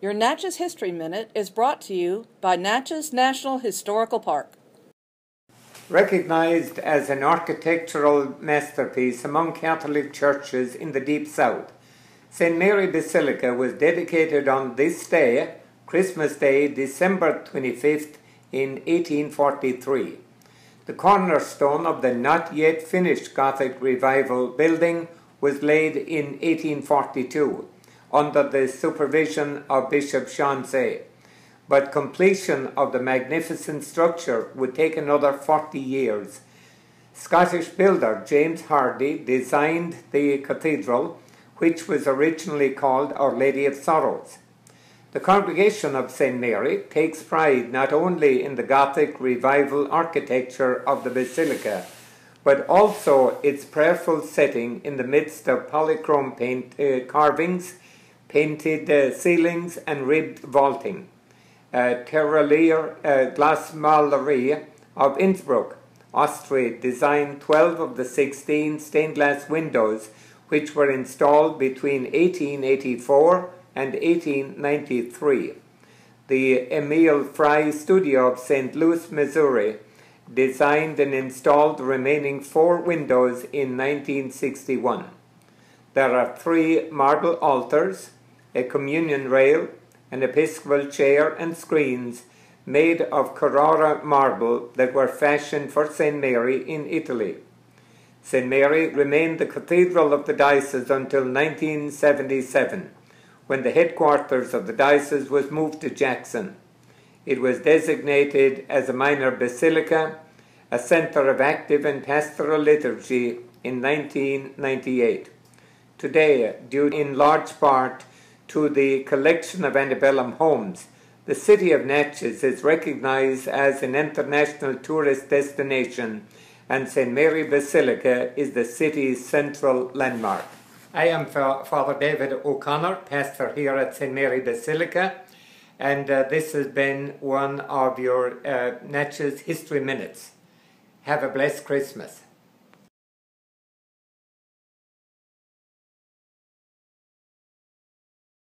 Your Natchez History Minute is brought to you by Natchez National Historical Park. Recognized as an architectural masterpiece among Catholic churches in the Deep South, St. Mary Basilica was dedicated on this day, Christmas Day, December 25th, in 1843. The cornerstone of the not yet finished Gothic Revival building was laid in 1842 under the supervision of Bishop Chanche. But completion of the magnificent structure would take another 40 years. Scottish builder James Hardy designed the cathedral, which was originally called Our Lady of Sorrows. The congregation of St. Mary takes pride not only in the Gothic revival architecture of the basilica, but also its prayerful setting in the midst of polychrome paint uh, carvings painted uh, ceilings and ribbed vaulting. Uh, Tiroler uh, of Innsbruck, Austria, designed 12 of the 16 stained glass windows which were installed between 1884 and 1893. The Emil Frei Studio of St. Louis, Missouri, designed and installed the remaining four windows in 1961. There are three marble altars, a communion rail, an episcopal chair, and screens made of Carrara marble that were fashioned for St. Mary in Italy. St. Mary remained the cathedral of the diocese until 1977, when the headquarters of the diocese was moved to Jackson. It was designated as a minor basilica, a center of active and pastoral liturgy in 1998. Today, due in large part to the collection of antebellum homes, the city of Natchez is recognized as an international tourist destination, and St. Mary Basilica is the city's central landmark. I am Father David O'Connor, pastor here at St. Mary Basilica, and uh, this has been one of your uh, Natchez History Minutes. Have a blessed Christmas.